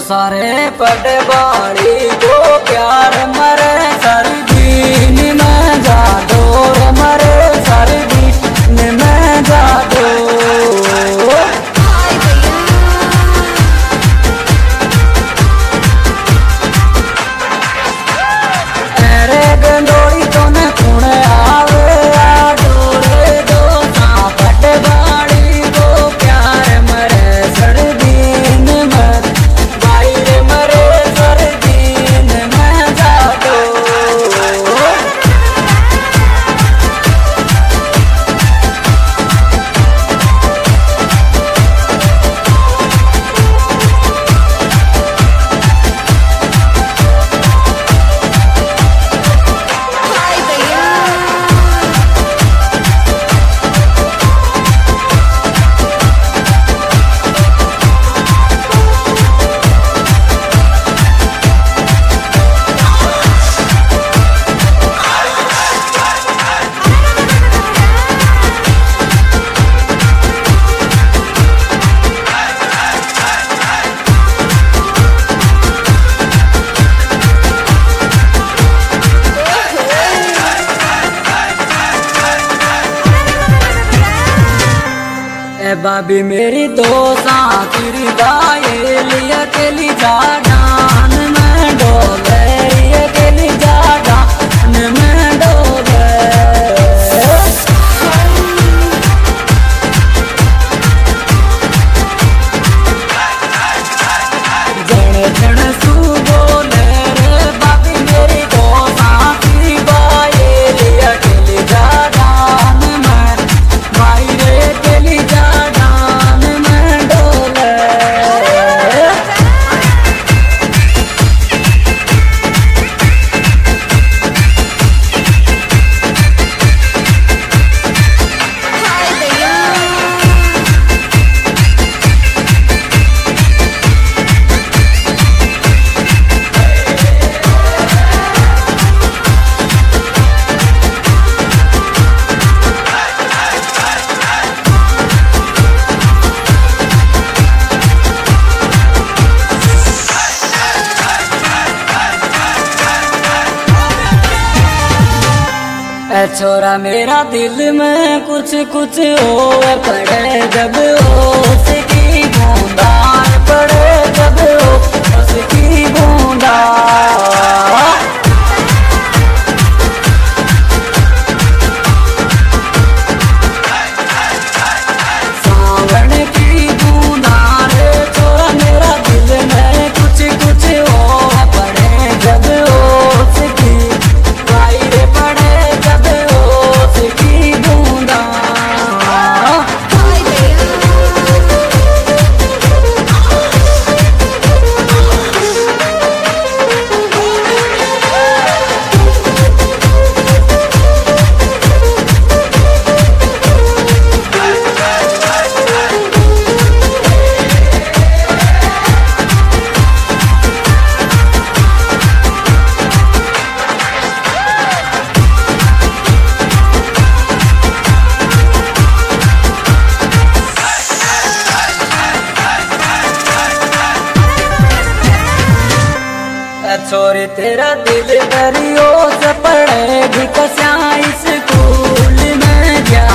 सारे पटवारी। ए बाबी मेरी तो दो सा तेरी गाये लिया के लिए जान मैं डोले है छोरा मेरा दिल में कुछ कुछ हो पड़े जब हो सकी पड़े जब छोरी तेरा दिल करियो सपने भी कस्या स्कूल में जा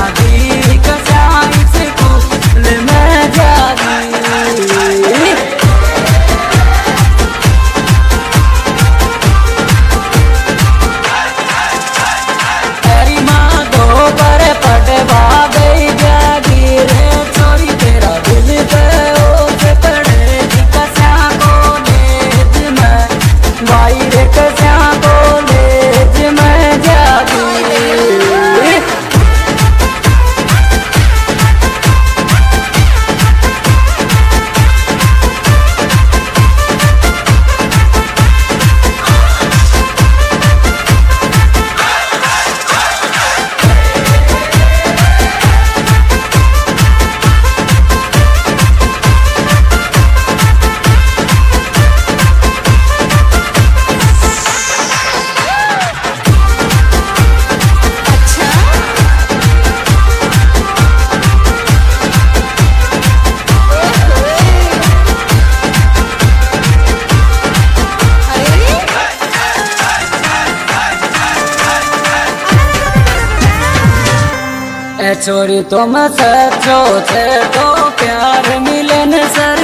छोरी तुम सचो थे तो प्यार मिलन सर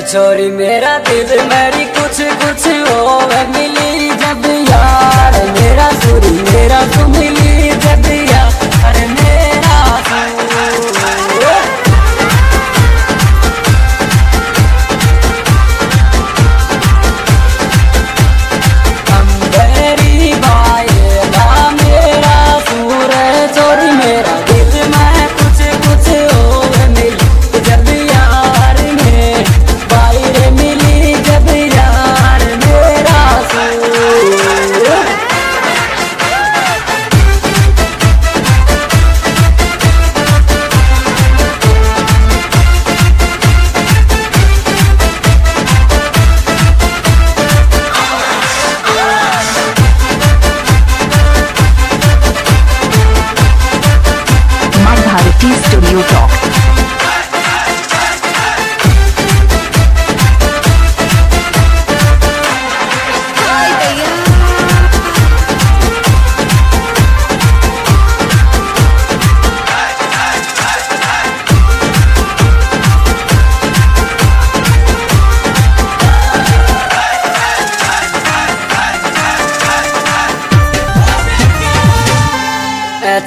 छोरी मेरा दिल मेरी कुछ कुछ हो मिली जब यार, मेरा चोरी मेरा तुम मिली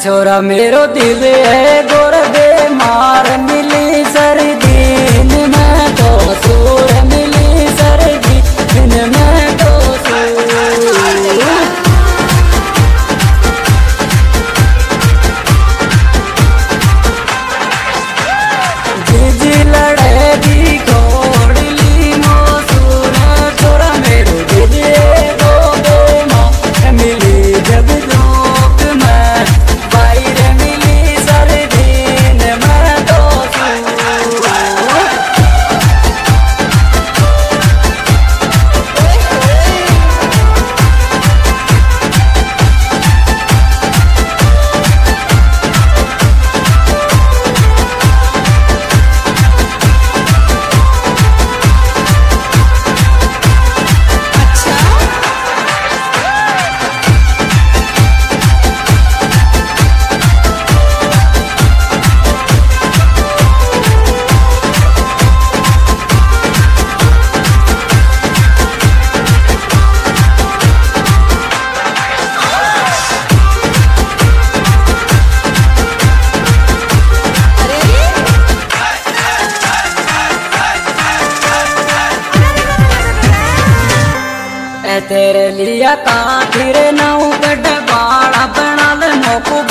छोरा मेरो दिल है गोर दे मारनी मैं तेरे लिए काफिर नऊ गड्ढे बाड़ा बना ले नौकू